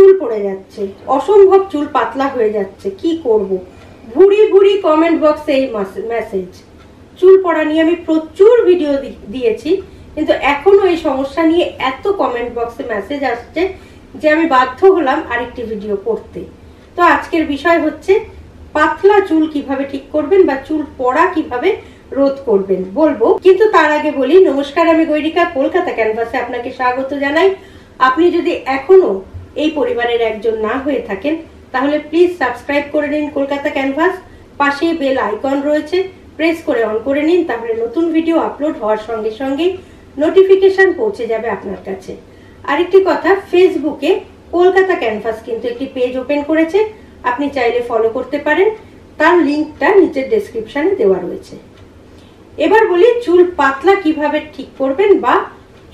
চুল পড়ে যাচ্ছে, অসম্ভব চুল পাতলা হয়ে যাচ্ছে, কি করব? ভুড়ি ভুড়ি কমেন্ট বক্সে এই মেসেজ চুল পড়া নিয়ে আমি প্রচুর ভিডিও দিয়েছি, কিন্তু এখনও এই সমস্যা নিয়ে এত কমেন্ট বক্সে মেসেজ আসছে যে আমি বাধ্য হলাম আরেকটি ভিডিও করতে। তো আজকের বিষয় হচ্ছে, পাতলা চুল কীভাবে ঠিক করবেন বা চুল পড়া কীভাবে রোধ করবেন? বলব, কিন্তু তার আগে বলি, নমস্কার, আমি গৈরিকা, কলকাতা ক্যানভাসে আপনাকে স্বাগত জানাই। আপনি যদি এখনও এই পরিবারের একজন না হয়ে থাকেন, তাহলে প্লিজ সাবস্ক্রাইব করে নিন কলকাতা ক্যানভাস পাশে বেল আইকন রয়েছে প্রেস করে অন করে নিন, তাহলে নতুন ভিডিও আপলোড হওয়ার সঙ্গে সঙ্গে নোটিফিকেশন পৌঁছে যাবে আপনার কাছে। আরেকটি কথা ফেসবুকে কলকাতা ক্যানভাস কিন্তু একটি পেজ ওপেন করেছে, আপনি চাইলে ফলো করতে পারেন, তার লিঙ্কটা নিচের ডেসক্রিপশনে দেওয়া রয়েছে। এবার বলি, চুল পাতলা কীভাবে ঠিক করবেন বা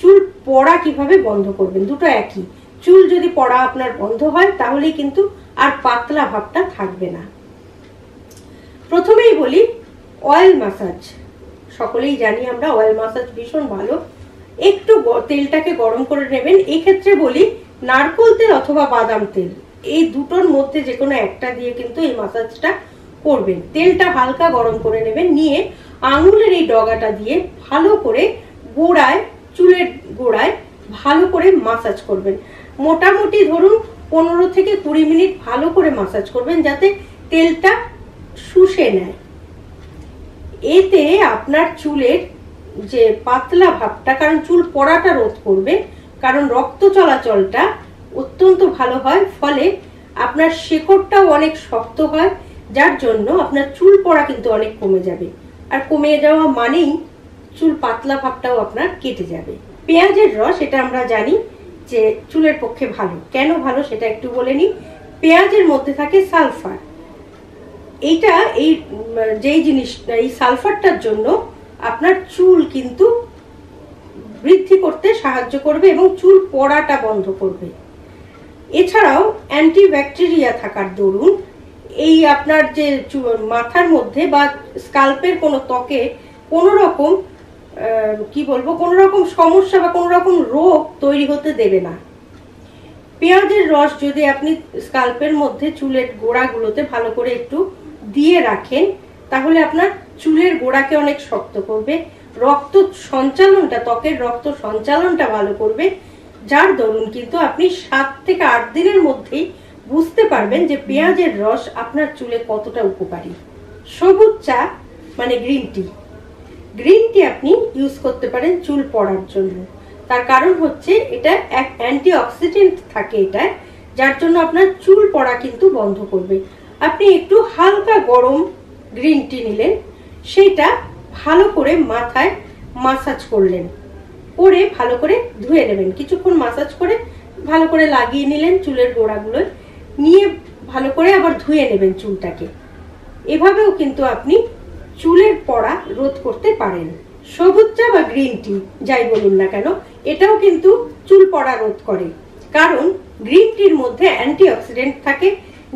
চুল পড়া কীভাবে বন্ধ করবেন, দুটো একই। চুল যদি পড়া আপনার বন্ধ হয়, তাহলেই কিন্তু আর পাতলা ভাবটা থাকবে না। প্রথমেই বলি অয়েল মাসাজ সকলেই জানি আমরা অয়েল মাসাজ ভীষণ ভালো। একটু তেলটাকে গরম করে নেবেন। এই ক্ষেত্রে বলি, নারকোল তেল অথবা বাদাম তেল। এই দুটোর মধ্যে যে কোনো একটা দিয়ে কিন্তু এই মাসাজটা করবেন। তেলটা হালকা গরম করে নেবেন। নিয়ে আঙুলের এই ডগাটা দিয়ে ভালো করে গোড়ায়, চুলের গোড়ায় ভালো করে মাসাজ করবেন। মোটামুটি ধরুন পনেরো থেকে কুড়ি মিনিট ভালো করে মাসাজ করবেন যাতে তেলটা শুষে নেয়। এতে আপনার চুলের যে পাতলা ভাবটা, কারণ চুল পড়াটা রোধ করবে, কারণ রক্ত চলাচলটা অত্যন্ত ভালো হয়, ফলে আপনার শেকড়টাও অনেক শক্ত হয়, যার জন্য আপনার চুল পড়া কিন্তু অনেক কমে যাবে। আর কমে যাওয়া মানেই চুল পাতলা ভাবটাও আপনার কেটে যাবে। পেঁয়াজের রস, এটা আমরা জানি যে চুলের পক্ষে ভালো। কেন ভালো সেটা একটু বলে নিই। পেঁয়াজের মধ্যে থাকে সালফার। এইটা এই, যেই জিনিসটা এই সালফারটার জন্য আপনার চুল কিন্তু বৃদ্ধি করতে সাহায্য করবে এবং চুল পড়াটা বন্ধ করবে। এছাড়াও অ্যান্টিব্যাকটেরিয়া থাকার দরুন এই আপনার যে মাথার মধ্যে বা স্কাল্পের কোনো ত্বকে কোনো রকম কি বলব কোনো রকম সমস্যা বা কোনো রকম রোগ তৈরি হতে দেবে না। পেঁয়াজের রস যদি আপনি স্কাল্পের মধ্যে চুলের গোড়াগুলোতে ভালো করে একটু দিয়ে রাখেন, তাহলে আপনার চুলের গোড়াকে অনেক শক্ত করবে, রক্ত সঞ্চালনটা, ত্বকের রক্ত সঞ্চালনটা ভালো করবে, যার দরুন কিন্তু আপনি সাত থেকে আট দিনের মধ্যেই বুঝতে পারবেন যে পেঁয়াজের রস আপনার চুলে কতটা উপকারী। সবুজ চা মানে গ্রিন টি। গ্রিন টি আপনি ইউজ করতে পারেন চুল পড়ার জন্য। তার কারণ হচ্ছে এটা এক অ্যান্টি অক্সিডেন্ট থাকে এটা, যার জন্য আপনার চুল পড়া কিন্তু বন্ধ করবে। আপনি একটু হালকা গরম গ্রিন টি নিলেন, সেইটা ভালো করে মাথায় মাসাজ করলেন। করে ভালো করে ধুয়ে নেবেন। কিছুক্ষণ মাসাজ করে ভালো করে লাগিয়ে নিলেন চুলের গোড়াগুলোয় নিয়ে ভালো করে আবার ধুয়ে নেবেন চুলটাকে। এভাবেও কিন্তু আপনি চুলের পড়া রোধ করতে পারেন। সবুজ চা বা গ্রিন টি, যাই বলুন না কেন, এটাও কিন্তু চুল পড়া রোধ করে। কারণ গ্রিন টির মধ্যে অ্যান্টিঅক্সিডেন্ট থাকে,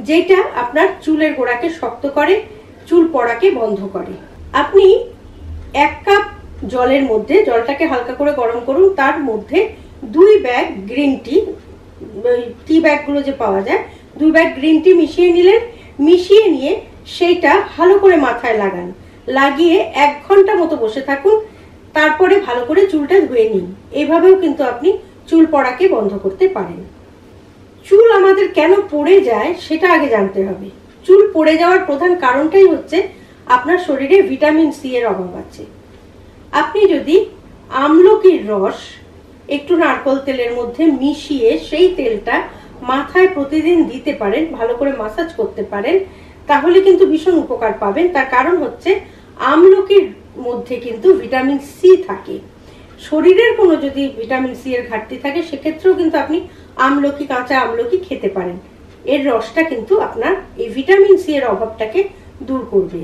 যেটা আপনার চুলের গোড়াকে শক্ত করে, চুল পড়াকে বন্ধ করে। আপনি এক কাপ জলের মধ্যে, জলটাকে হালকা করে গরম করুন, তার মধ্যে দুই ব্যাগ গ্রিন টি টি ব্যাগগুলো যে পাওয়া যায়, দুই ব্যাগ গ্রিন টি মিশিয়ে নিলেন, মিশিয়ে নিয়ে সেইটা ভালো করে মাথায় লাগান। লাগিয়ে এক ঘণ্টা মতো বসে থাকুন, তারপরে ভালো করে চুলটা ধুয়ে নিন। এভাবেও কিন্তু আপনি চুল পড়াকে বন্ধ করতে পারেন। চুল আমাদের কেন পড়ে যায় সেটা আগে জানতে হবে। চুল পড়ে যাওয়ার প্রধান কারণটাই হচ্ছে আপনার শরীরে ভিটামিন সি এর অভাব আছে। আপনি যদি আমলকির রস একটু নারকল তেলের মধ্যে মিশিয়ে সেই তেলটা মাথায় প্রতিদিন দিতে পারেন, ভালো করে মাসাজ করতে পারেন তাহলে কিন্তু ভীষণ উপকার পাবেন। তার কারণ হচ্ছে আমলকির মধ্যে কিন্তু ভিটামিন সি থাকে। শরীরের কোনো যদি ভিটামিন সি এর ঘাটতি থাকে, সেক্ষেত্রেও কিন্তু আপনি আমলকি, কাঁচা আমলকি খেতে পারেন। এর রসটা কিন্তু আপনার এই ভিটামিন সি এর অভাবটাকে দূর করবে।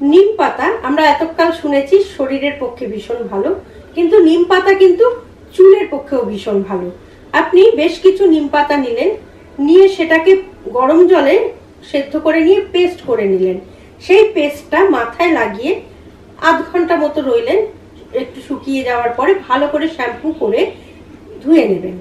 নিম পাতা, আমরা এতকাল শুনেছি শরীরের পক্ষে ভীষণ ভালো, কিন্তু নিম পাতা কিন্তু চুলের পক্ষেও ভীষণ ভালো। আপনি বেশ কিছু নিম পাতা নিলেন, নিয়ে সেটাকে গরম জলে সেদ্ধ করে নিয়ে পেস্ট করে নিলেন। সেই পেস্টটা মাথায় লাগিয়ে আধ ঘণ্টা মতো রইলেন। একটু শুকিয়ে যাওয়ার পরে ভালো করে শ্যাম্পু করে ধুয়ে নেবেন।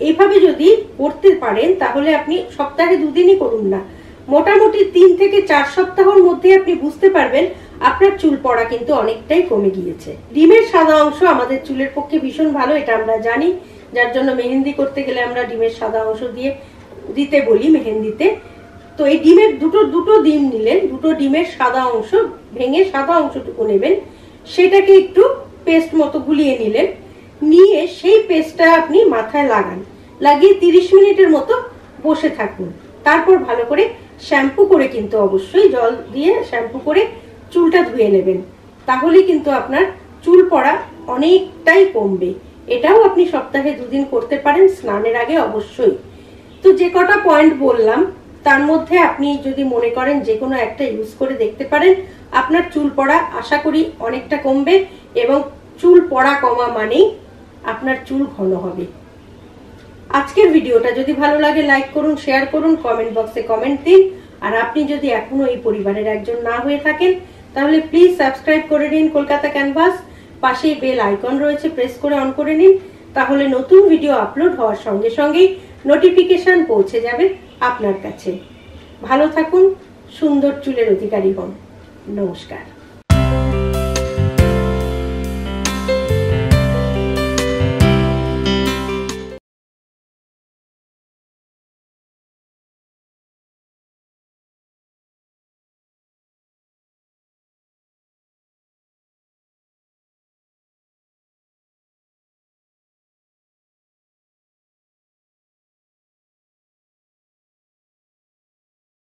এইভাবে যদি করতে পারেন, তাহলে আপনি সপ্তাহে দুদিনই করুন না। মোটামুটি তিন থেকে চার সপ্তাহের মধ্যে আপনি বুঝতে পারবেন, আপনার চুল পড়া কিন্তু অনেকটাই কমে গিয়েছে। ডিমের সাদা অংশ আমাদের চুলের পক্ষে ভীষণ ভালো, এটা আমরা জানি। যার জন্য মেহেন্দি করতে গেলে আমরা ডিমের সাদা অংশ দিয়ে দিতে বলি, মেহেন্দিতে। তো এই ডিমের দুটো দুটো ডিম নিলেন, দুটো ডিমের সাদা অংশ ভেঙে সাদা অংশটুকু নেবেন, সেটাকে একটু পেস্ট মতো গুলিয়ে নিলেন, নিয়ে সেই পেস্টটা আপনি মাথায় লাগান, লাগিয়ে তিরিশ মিনিটের মতো বসে থাকুন। তারপর ভালো করে শ্যাম্পু করে কিন্তু অবশ্যই জল দিয়ে শ্যাম্পু করে চুলটা ধুয়ে নেবেন। তাহলে কিন্তু আপনার চুল পড়া অনেকটাই কমবে। এটাও আপনি সপ্তাহে দুদিন করতে পারেন, স্নানের আগে অবশ্যই। তো যে কটা পয়েন্ট বললাম তার মধ্যে আপনি যদি মনে করেন যে কোনো একটা ইউজ করে দেখতে পারেন, আপনার চুল পড়া আশা করি অনেকটা কমবে এবং চুল পড়া কমা মানেই আপনার চুল ঘন হবে। আজকের ভিডিওটা যদি ভালো লাগে লাইক করুন শেয়ার করুন কমেন্ট বক্সে কমেন্ট দিন। আর আপনি যদি এখনও এই পরিবারের একজন না হয়ে থাকেন, তাহলে প্লিজ সাবস্ক্রাইব করে নিন কলকাতা ক্যানভাস পাশেই বেল আইকন রয়েছে প্রেস করে অন করে নিন। তাহলে নতুন ভিডিও আপলোড হওয়ার সঙ্গে সঙ্গেই নোটিফিকেশন পৌঁছে যাবে। আপনার কাছে। ভালো থাকুন সুন্দর চুলের অধিকারী হন। নমস্কার।